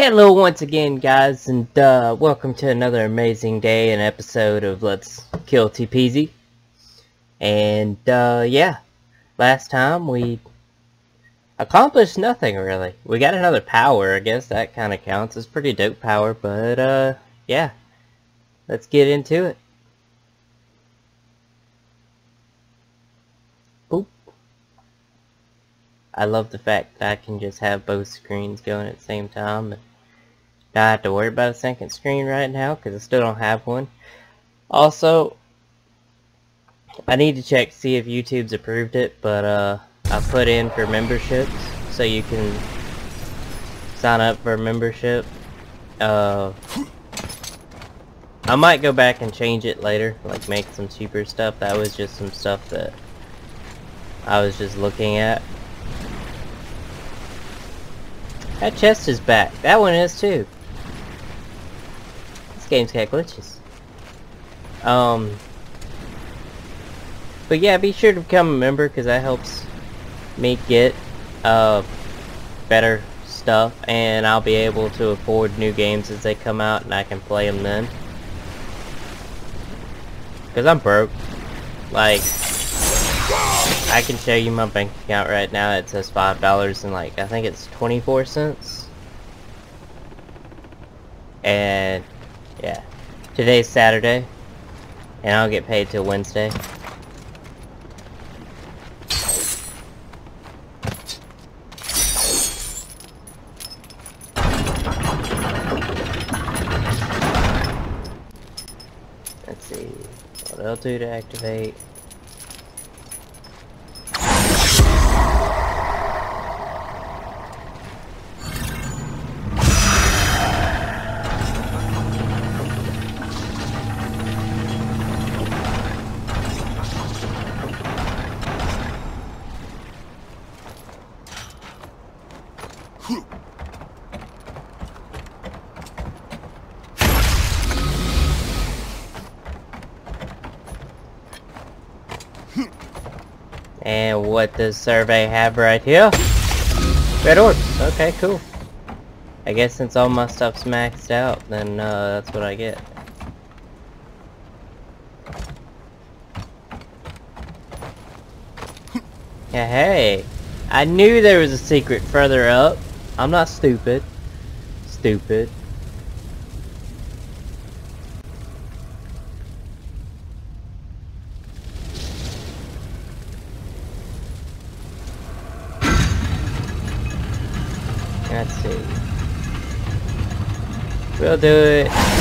Hello once again guys and uh, welcome to another amazing day and episode of Let's Kill TPZ. And uh, yeah, last time we accomplished nothing really. We got another power, I guess that kind of counts. It's pretty dope power, but uh, yeah, let's get into it. Boop. I love the fact that I can just have both screens going at the same time. I have to worry about a second screen right now because I still don't have one. Also, I need to check to see if YouTube's approved it, but uh, I put in for memberships so you can sign up for a membership. Uh, I might go back and change it later, like make some cheaper stuff. That was just some stuff that I was just looking at. That chest is back. That one is too. Game's got glitches. Um, but yeah, be sure to become a member because that helps me get uh, better stuff and I'll be able to afford new games as they come out and I can play them then. Because I'm broke. Like, I can show you my bank account right now. It says $5 and like, I think it's 24 cents. And, yeah. Today's Saturday. And I'll get paid till Wednesday. Let's see what I'll do to activate. What does survey have right here? Red orbs. Okay, cool. I guess since all my stuff's maxed out, then uh, that's what I get. Yeah, hey, I knew there was a secret further up. I'm not stupid. Stupid. We'll do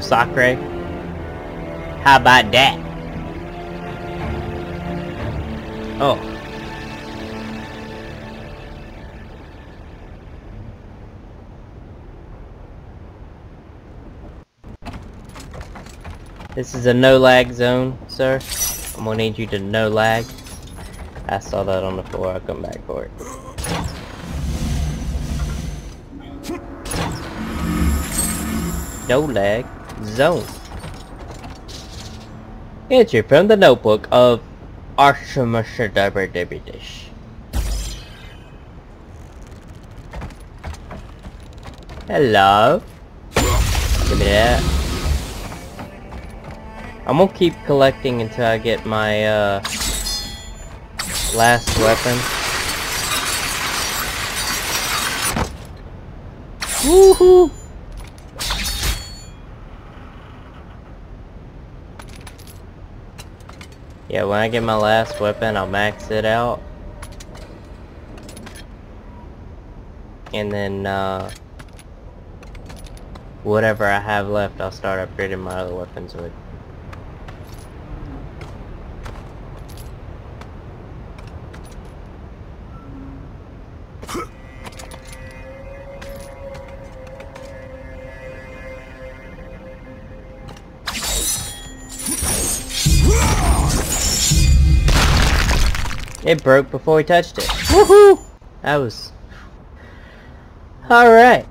fireproof, Mosakre. How about that? Oh. This is a no lag zone, sir. I'm gonna need you to no lag. I saw that on the floor, I'll come back for it. no lag zone. Entry from the notebook of Archimashadabradabidish. Hello. Give me that. I'm gonna keep collecting until I get my uh, last weapon. Woohoo! Yeah, when I get my last weapon, I'll max it out. And then, uh, whatever I have left, I'll start upgrading my other weapons with. It broke before we touched it. Woohoo! That was... Alright.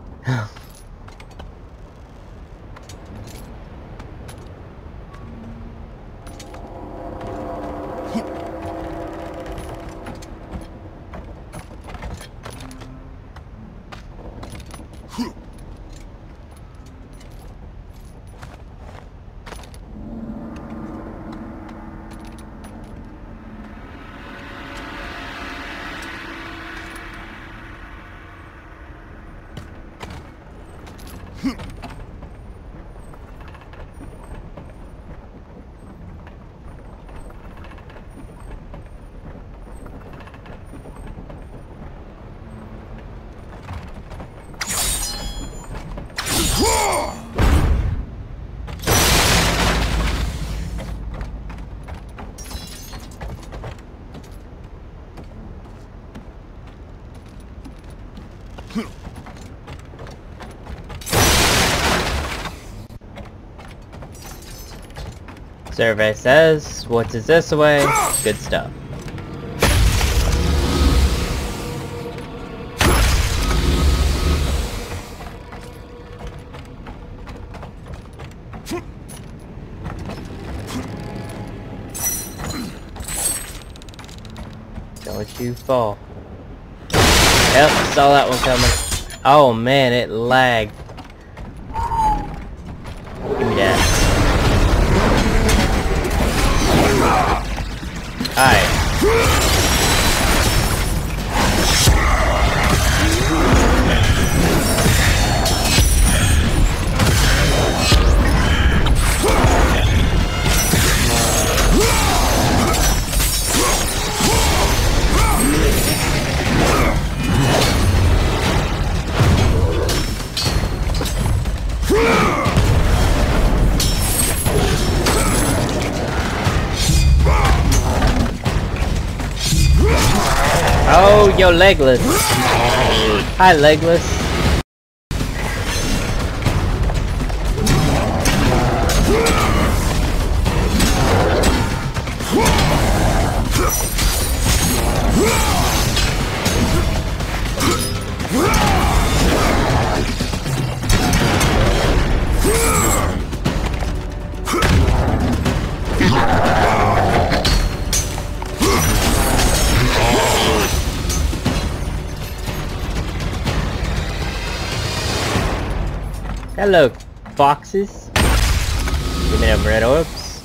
Survey says, what is this way? Good stuff. Don't you fall. Yep, saw that one coming. Oh man, it lagged. Legless. Hi, Legless. Hello, foxes. Give me them red orbs.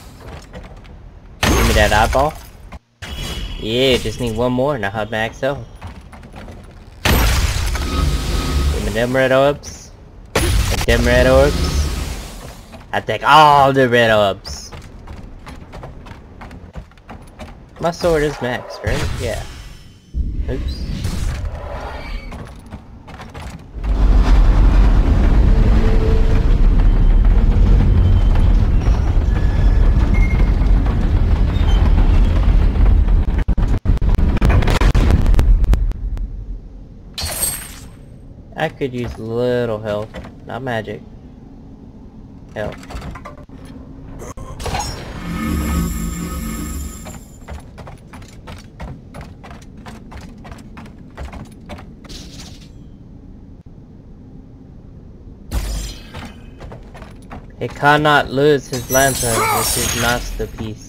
Give me that eyeball. Yeah, just need one more and I'll have max health. Give me them red orbs. And them red orbs. I take all the red orbs. My sword is maxed, right? Yeah. Oops. I could use a little health, not magic. Health. He cannot lose his lantern with his masterpiece.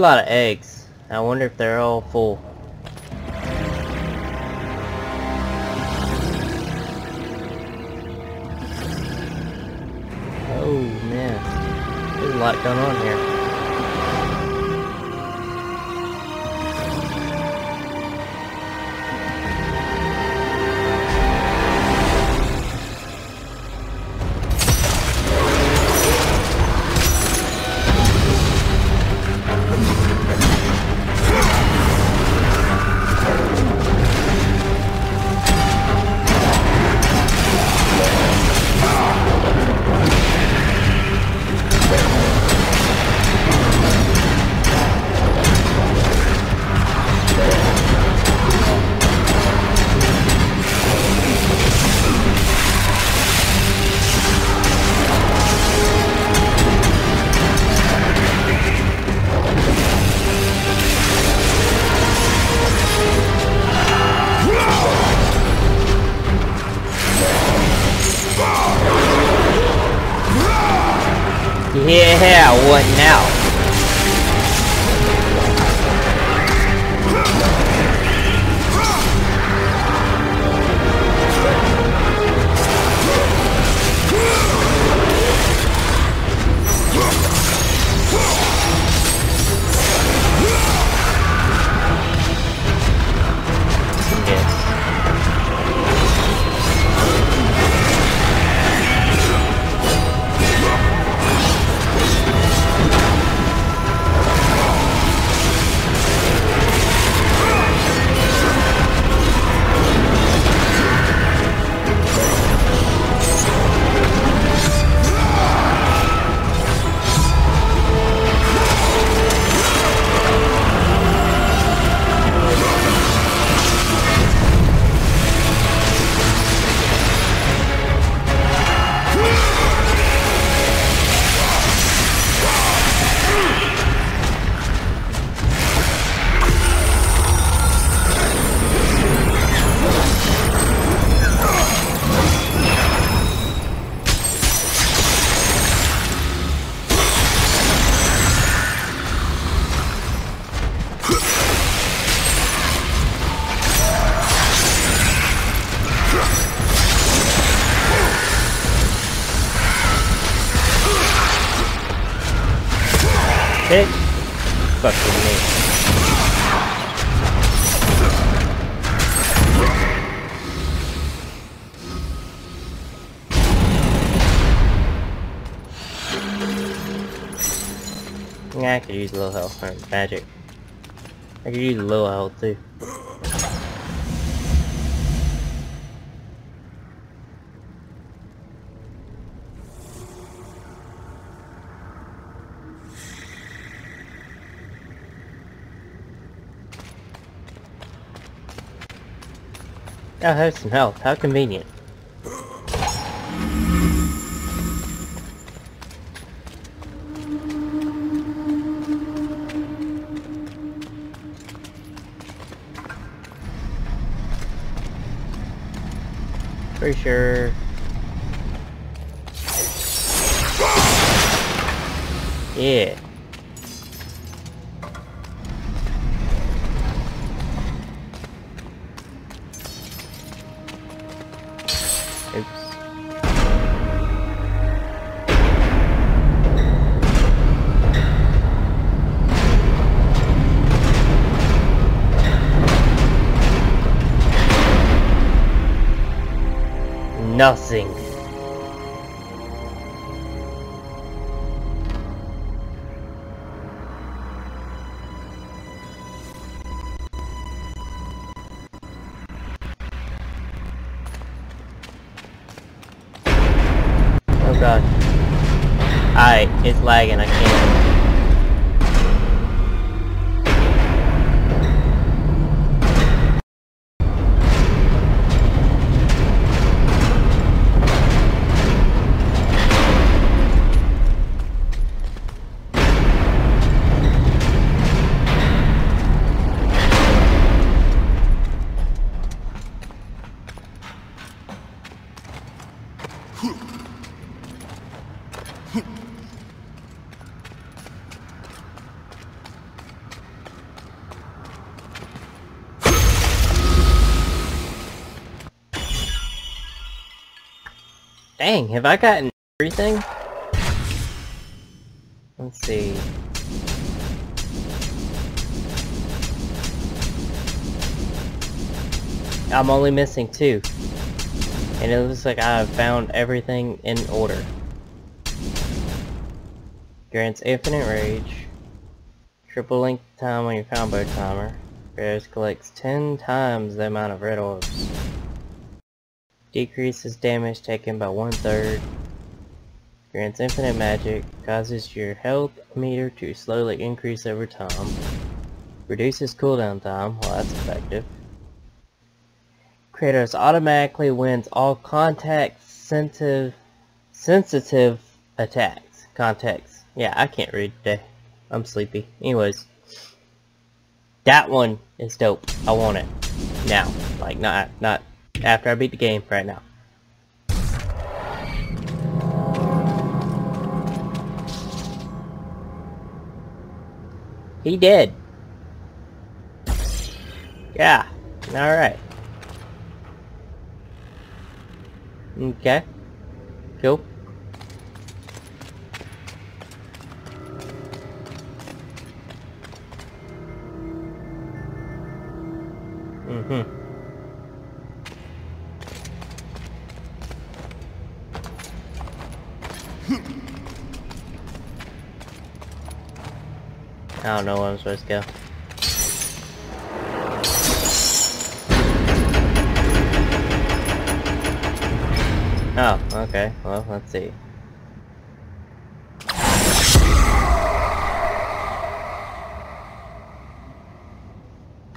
A lot of eggs. I wonder if they're all full. Oh man, there's a lot going on here. Magic. I could use a little health too. I have some health. How convenient. Pretty sure. Yeah. nothing. Have I gotten everything? Let's see. I'm only missing two. And it looks like I have found everything in order. Grants infinite rage. Triple length time on your combo timer. Bears collects 10 times the amount of red orbs. Decreases damage taken by one third. Grants infinite magic. Causes your health meter to slowly increase over time. Reduces cooldown time. Well, that's effective. Kratos automatically wins all contact sensitive sensitive attacks. Contacts. Yeah, I can't read today. I'm sleepy. Anyways. That one is dope. I want it. Now. Like not not after I beat the game right now. He did. Yeah. Alright. Okay. Cool. Mm-hmm. I don't know where I'm supposed to go. Oh, okay. Well, let's see.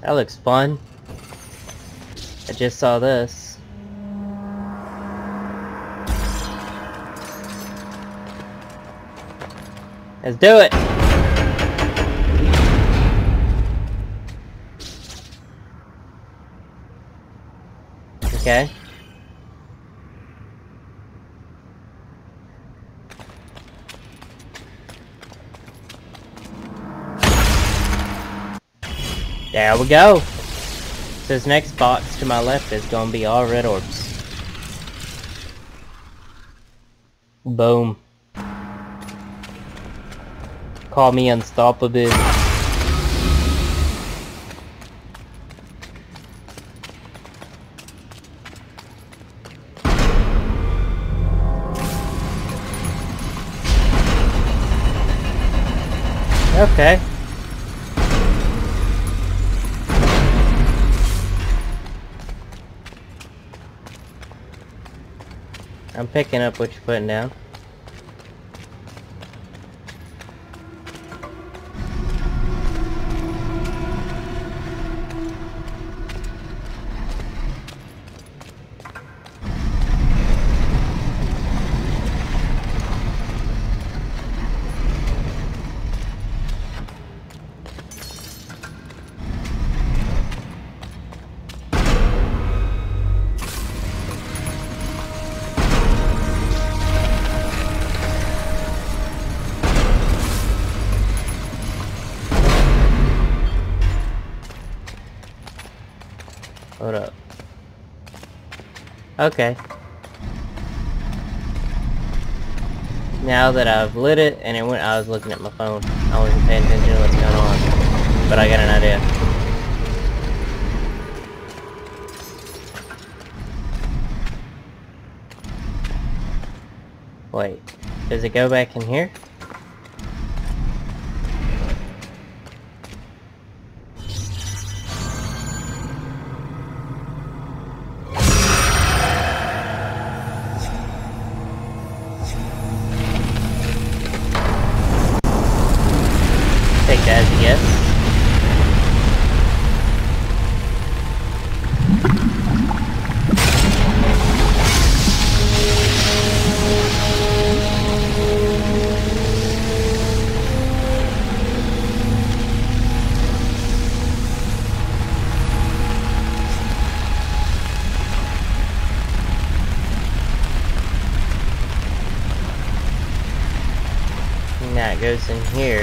That looks fun. I just saw this. Let's do it! Okay. There we go. So this next box to my left is gonna be all red orbs. Boom. Call me unstoppable. Okay. I'm picking up what you're putting down. Okay. Now that I've lit it and it went, I was looking at my phone. I wasn't paying attention to what's going on. But I got an idea. Wait, does it go back in here? In here.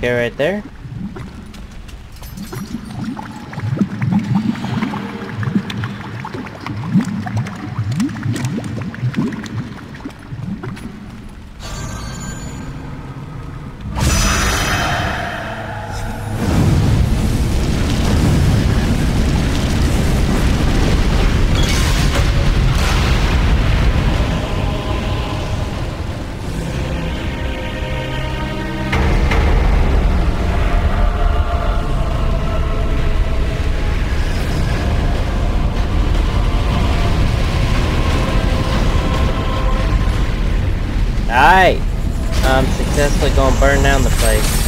Go right there? Successfully gonna burn down the place.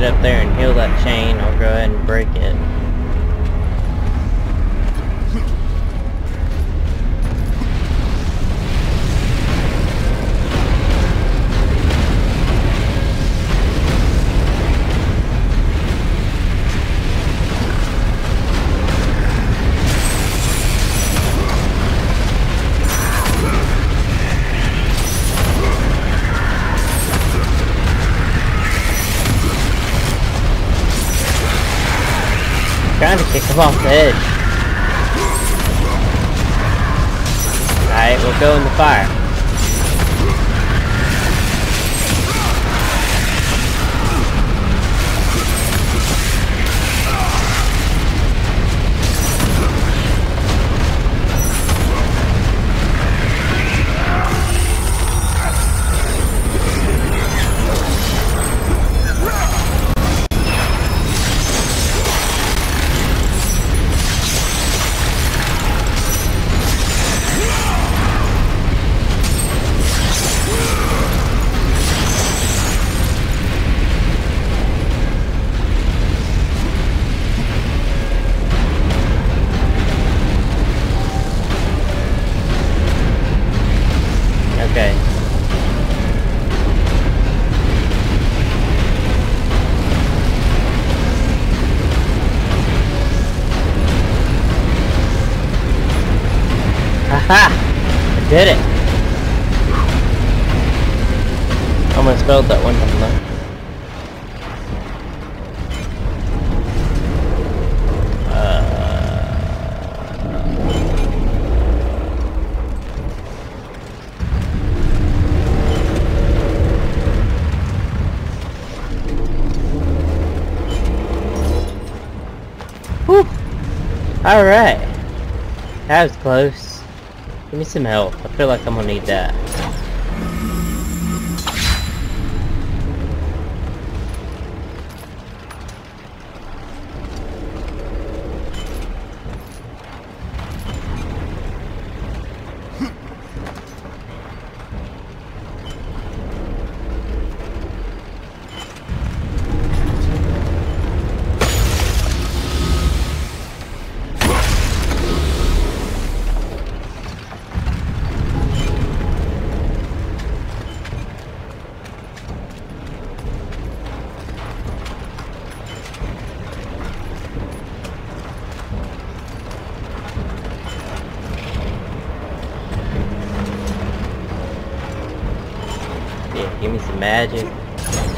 Get up there Him off the edge. Alright, we'll go in the fire. Alright. That was close. Give me some help. I feel like I'm gonna need that. Give me some magic.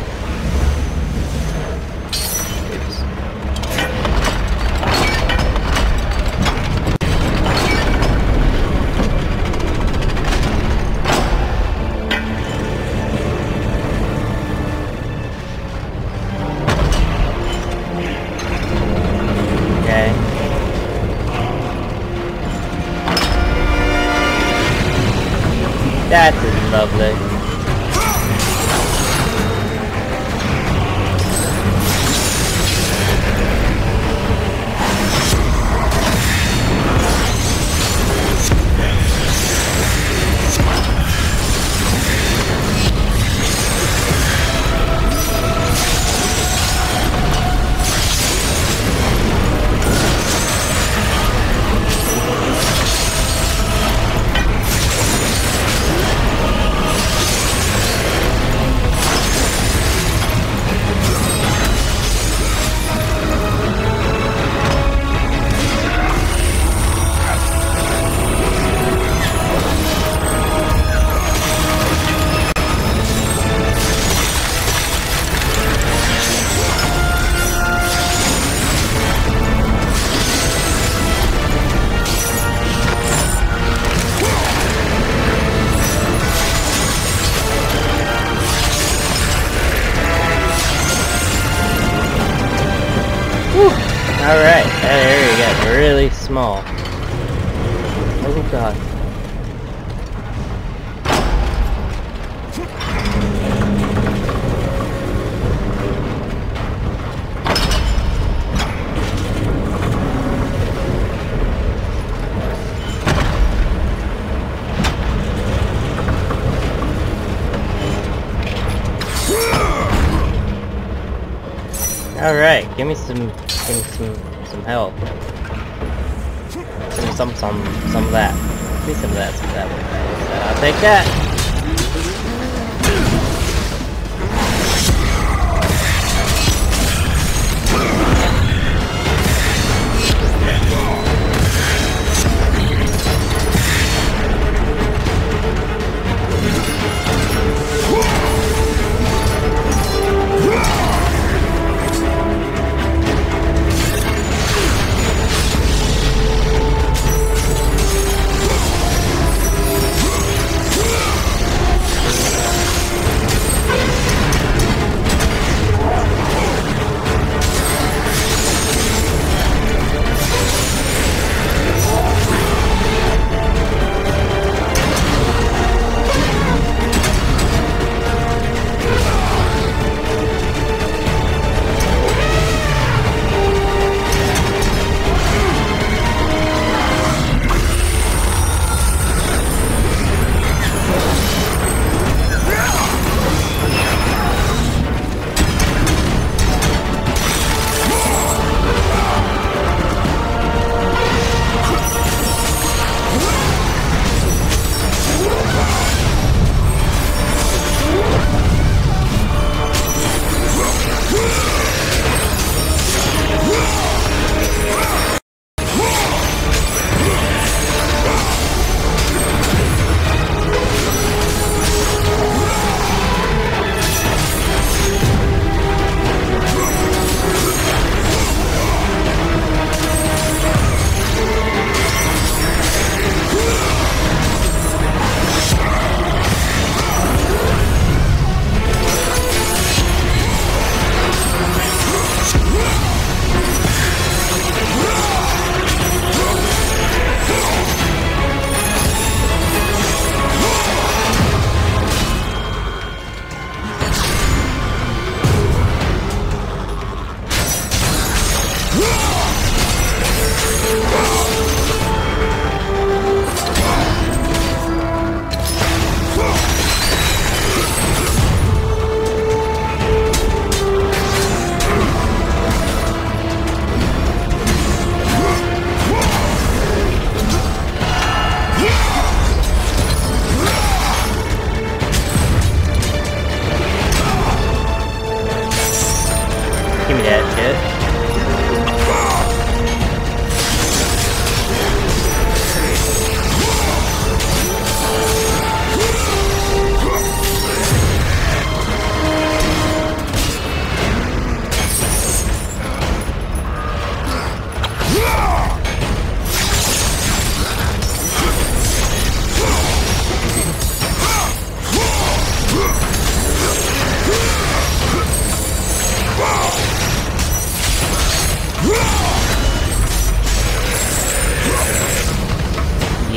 some help. Some, some, some of that. Give me some of that, some of that. I'll take that!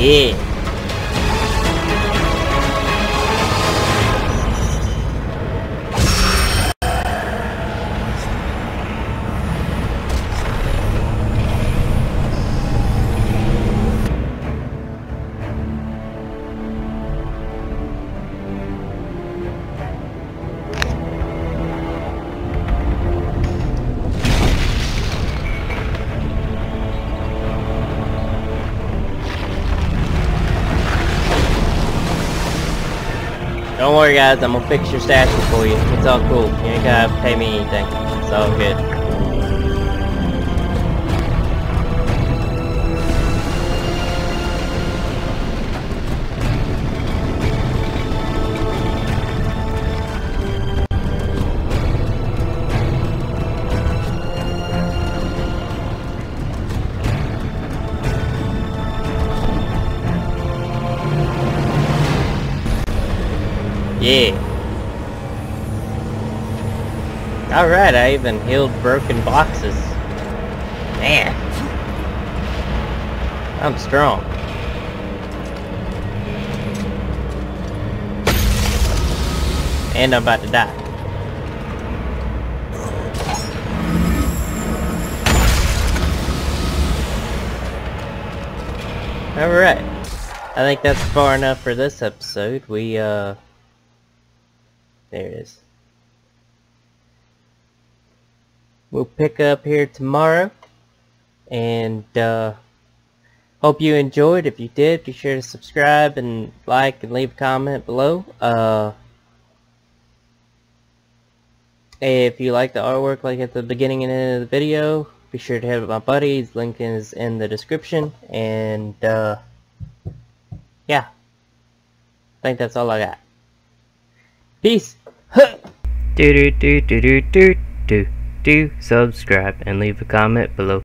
Yeah. Guys, I'm gonna fix your statue for you. It's all cool. You ain't gotta pay me anything. It's all good. Yeah. Alright, I even healed broken boxes. Man. I'm strong. And I'm about to die. Alright. I think that's far enough for this episode. We, uh... There it is. We'll pick up here tomorrow. And uh, hope you enjoyed. If you did, be sure to subscribe and like and leave a comment below. Uh, if you like the artwork like at the beginning and end of the video, be sure to hit up my buddies. Link is in the description. And uh, yeah. I think that's all I got. Peace. Do Do do do do do do do subscribe and leave a comment below.